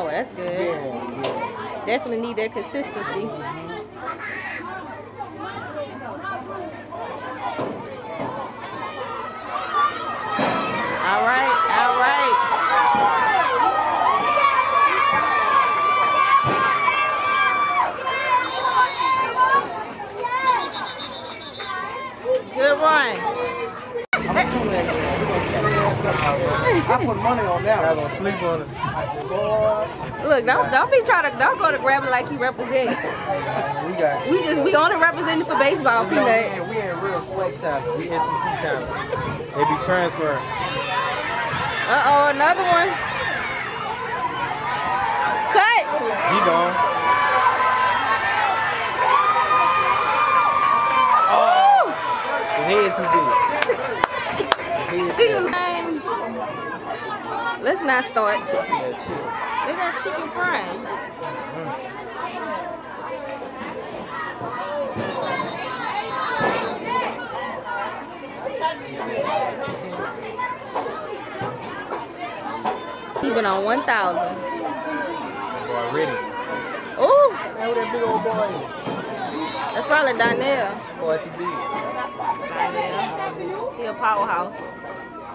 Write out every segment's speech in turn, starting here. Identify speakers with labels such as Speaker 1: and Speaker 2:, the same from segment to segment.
Speaker 1: Oh, that's good.
Speaker 2: Yeah, yeah.
Speaker 1: Definitely need that consistency. All right, all right. Good run.
Speaker 2: I put money on that.
Speaker 3: I
Speaker 2: one.
Speaker 3: gonna sleep on it.
Speaker 2: I said, boy,
Speaker 1: Look, don't don't be trying to don't go to grab it like you represent.
Speaker 3: We got.
Speaker 1: We just we only representing for baseball,
Speaker 3: We, know, we,
Speaker 1: peanut.
Speaker 3: in, we in real sweat time. We SEC time. They be transferring.
Speaker 1: Uh oh, another one. Cut.
Speaker 3: He gone.
Speaker 1: Woo!
Speaker 3: The head too big. Head
Speaker 1: See
Speaker 3: too
Speaker 1: you lying. Let's not start.
Speaker 3: big. That chill.
Speaker 1: Look at that chicken frying. He been on 1,000.
Speaker 3: Boy, ready.
Speaker 1: Ooh,
Speaker 3: Man, who that big old boy
Speaker 1: that's probably Donnell.
Speaker 3: Boy, too big.
Speaker 1: Donnell. He a powerhouse.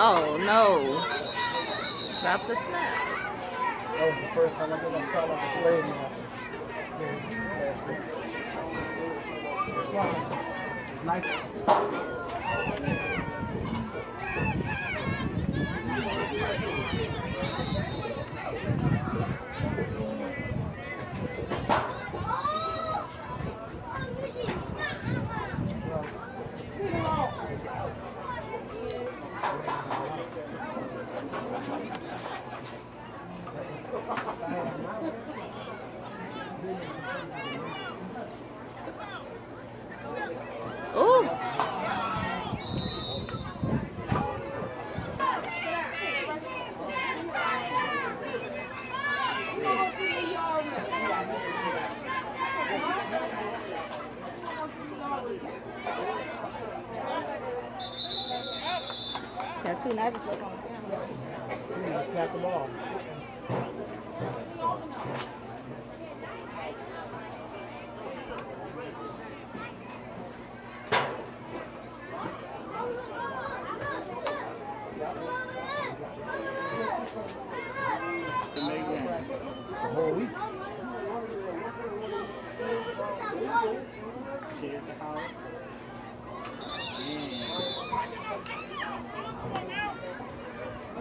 Speaker 1: Oh no. Drop the snap.
Speaker 2: that was the first time I think I felt like a slave master. Yeah. Nice.
Speaker 1: Ooh.
Speaker 2: Why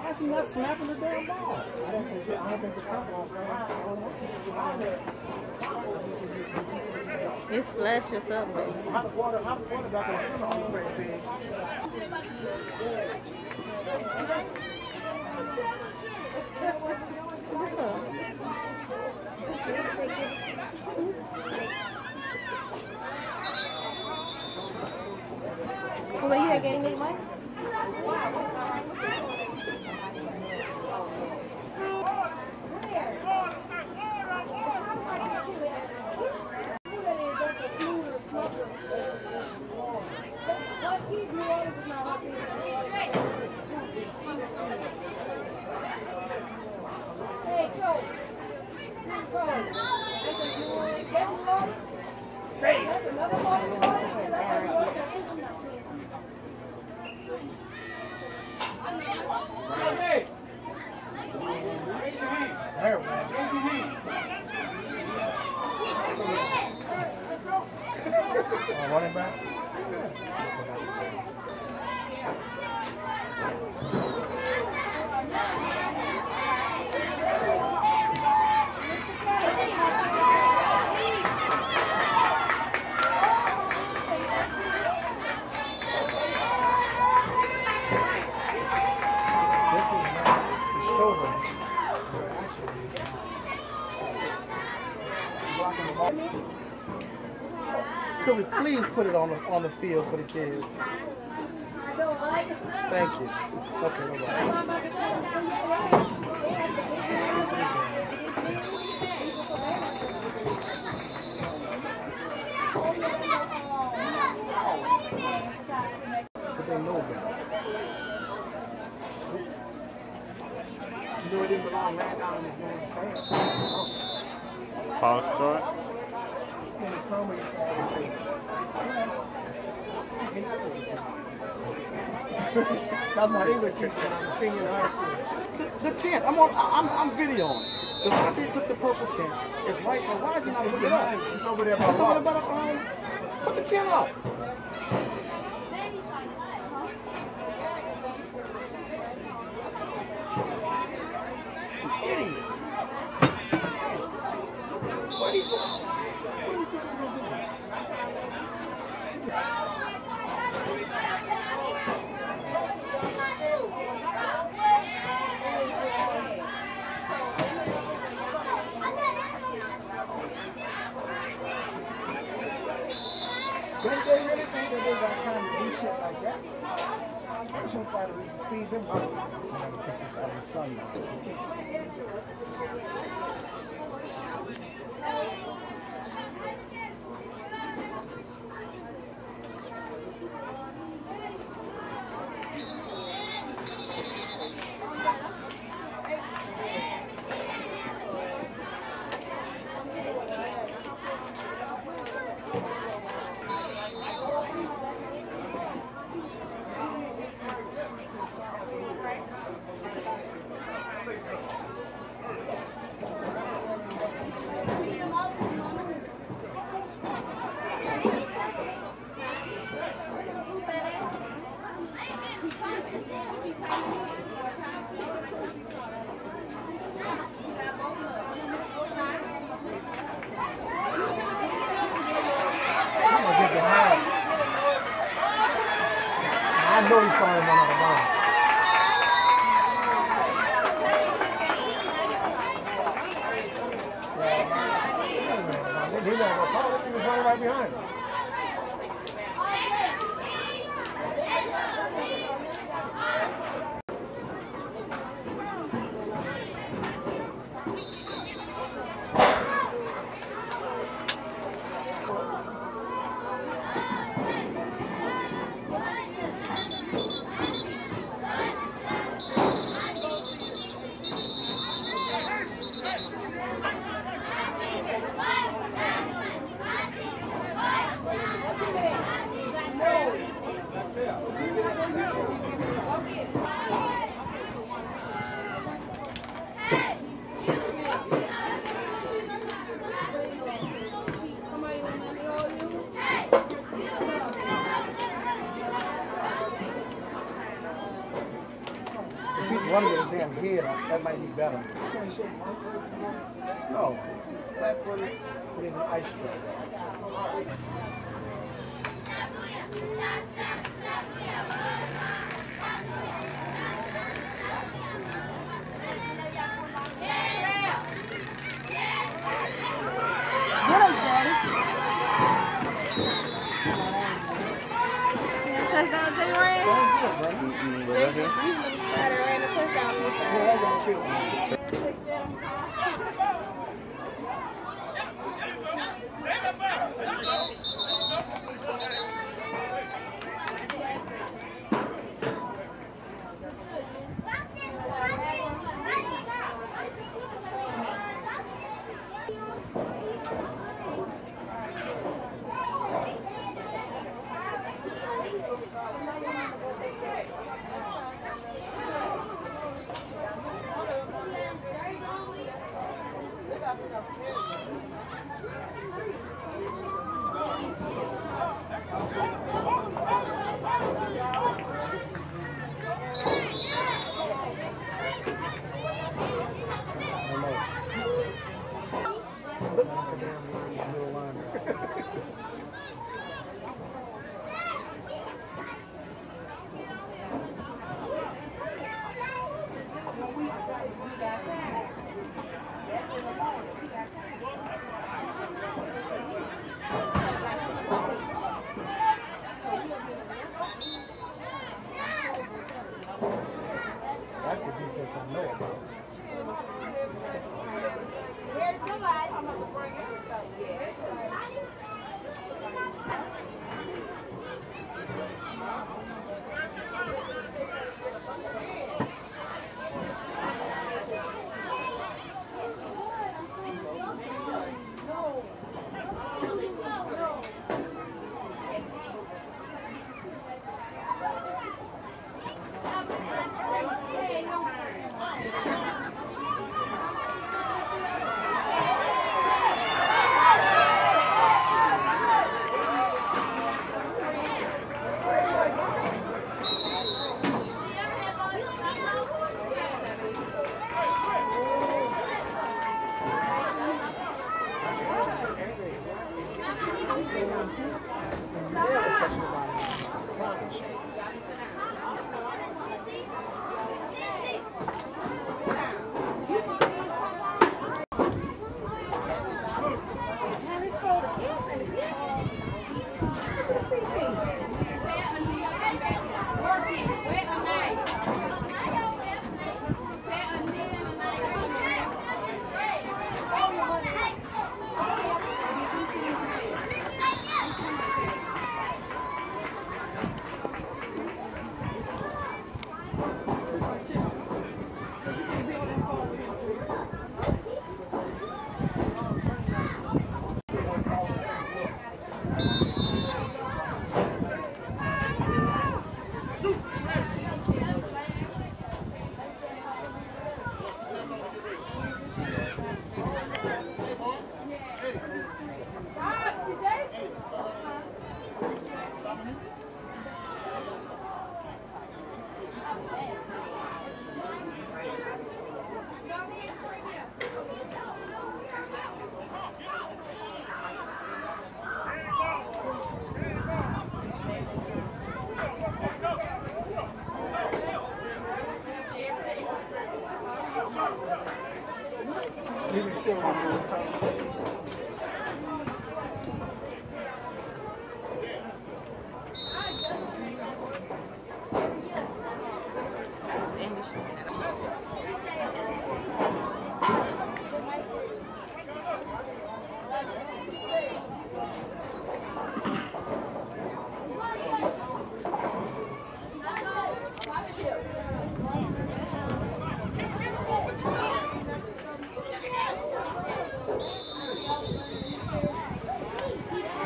Speaker 2: is he not snapping the damn ball? I don't think, I don't think the Cowboys are.
Speaker 1: It's flash or something.
Speaker 2: How quarter, how the quarterback the center on the same page?
Speaker 1: Are you again, Nate Mike?
Speaker 4: Running back? This is not the shoulder. Actually, it's blocking the ball. Could we please put it on the on the field for the kids? Thank you. Okay, bye But they know. You know it didn't belong right down in this man's.
Speaker 5: False start.
Speaker 4: In his home, we used to always say, "Yes, I hate stupid people." That's my English teacher when I was senior in high school. The, the tent, I'm on, I'm, I'm videoing. Devontae took the purple tent. It's right there. Why is he not it up? It's over there by
Speaker 2: It's over there by the, um, put the tent up. 上一个 I know he saw him run out of bounds. Yeah, he not gonna call it. He was running right behind him. If he can run with his damn head up, that might be better.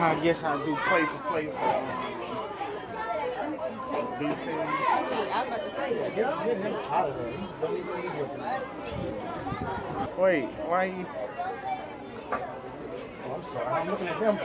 Speaker 2: I
Speaker 5: guess I do play for play for um, team. Wait, why are you...
Speaker 2: Oh, I'm sorry, I'm looking at him.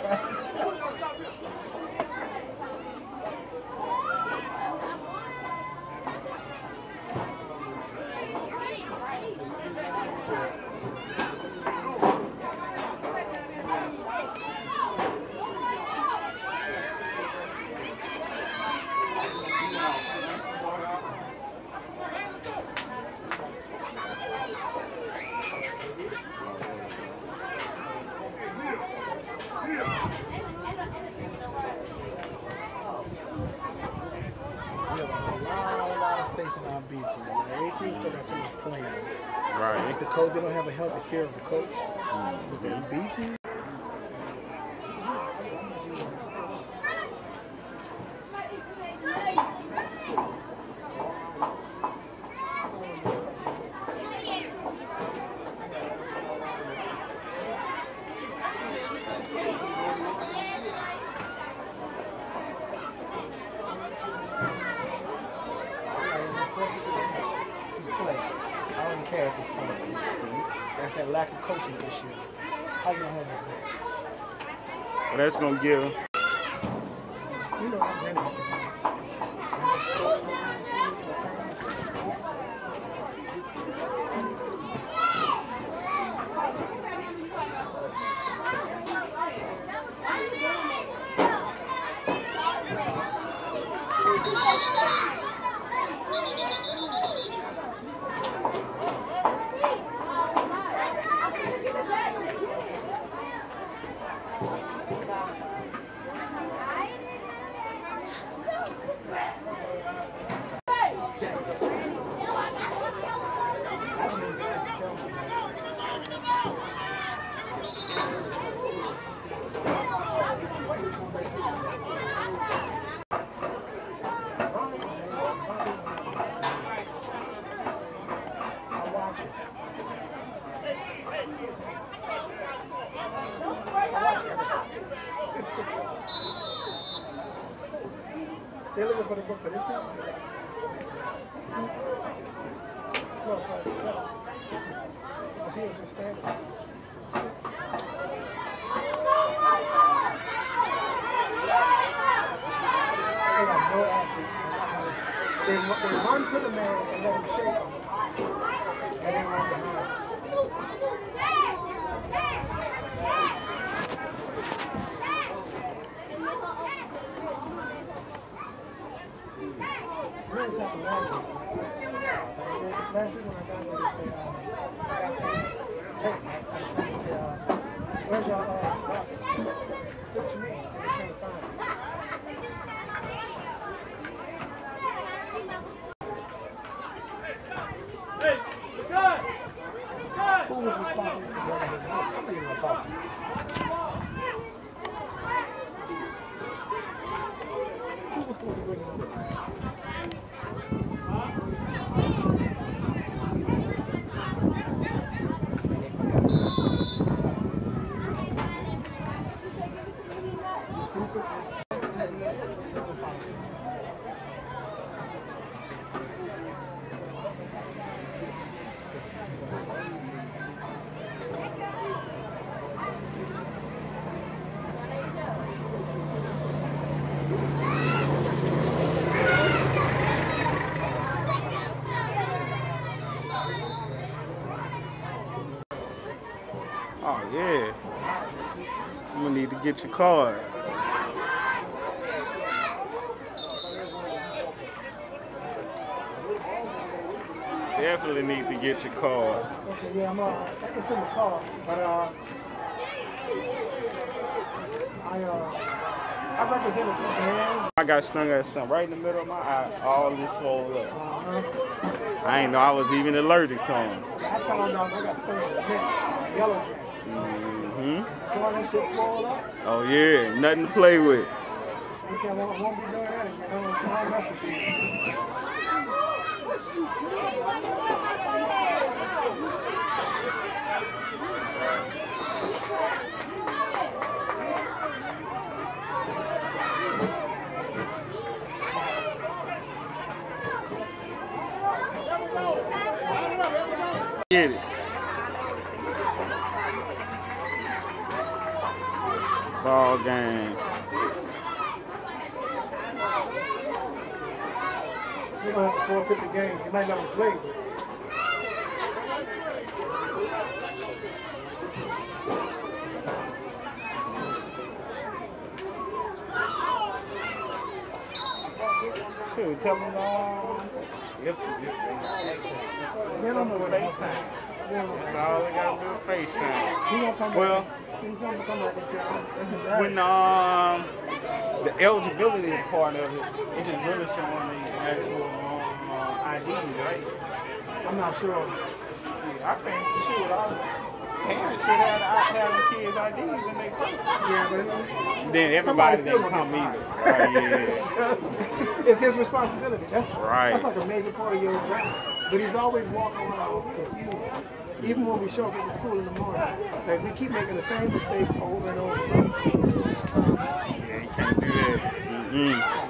Speaker 2: That's gonna
Speaker 5: give.
Speaker 2: Book for this time? No, for no. Because he was just standing. They have no athletes. They, they run to the man and let him shake him. And then run behind. Here's happened last week. Last week when I got there, they said, uh, so they said, uh, where's your uh, roster? I said, what you mean? They said, they can't find it. Who was responsible for bringing his books? I'm not even gonna talk to you. Who was supposed to bring his books? Stupid as
Speaker 5: Oh yeah. You gonna need to get your card. Definitely need to get your card.
Speaker 2: Okay, yeah, I'm uh, it's in the car, but uh, I uh, I represent a couple.
Speaker 5: I got stung at something right in the middle of my eye, all this swole up.
Speaker 2: Uh-huh.
Speaker 5: I ain't know I was even allergic to him.
Speaker 2: I found out I got stung in the neck, yellow jacket.
Speaker 5: hmm
Speaker 2: Boy, that shit up.
Speaker 5: Oh yeah, nothing to play with.
Speaker 2: You can't won't, won't be doing that again. I don't mess with you.
Speaker 5: Get it. Ball game.
Speaker 2: You don't have 450 games. You might not play.
Speaker 5: Shoot, tell them if, if they got access.
Speaker 2: They don't know what they
Speaker 5: FaceTime. That's all they gotta do is FaceTime. Well,
Speaker 2: back. He gonna come back and tell me. That's
Speaker 5: When um the eligibility part of it, it is really showing the actual um, IDs, right?
Speaker 2: I'm not sure.
Speaker 5: Yeah, I think shoot, all parents should have, have the kids IDs in their purse.
Speaker 2: Yeah, but
Speaker 5: Then everybody
Speaker 2: Somebody still
Speaker 5: didn't
Speaker 2: gonna
Speaker 5: come either. Right, yeah.
Speaker 2: it's his responsibility. That's
Speaker 5: Right.
Speaker 2: That's like a major part of your job. But he's always walking around confused. Even when we show up at the school in the morning, like we keep making the same mistakes over and over.
Speaker 5: Yeah, you can't do that. Mm-mm.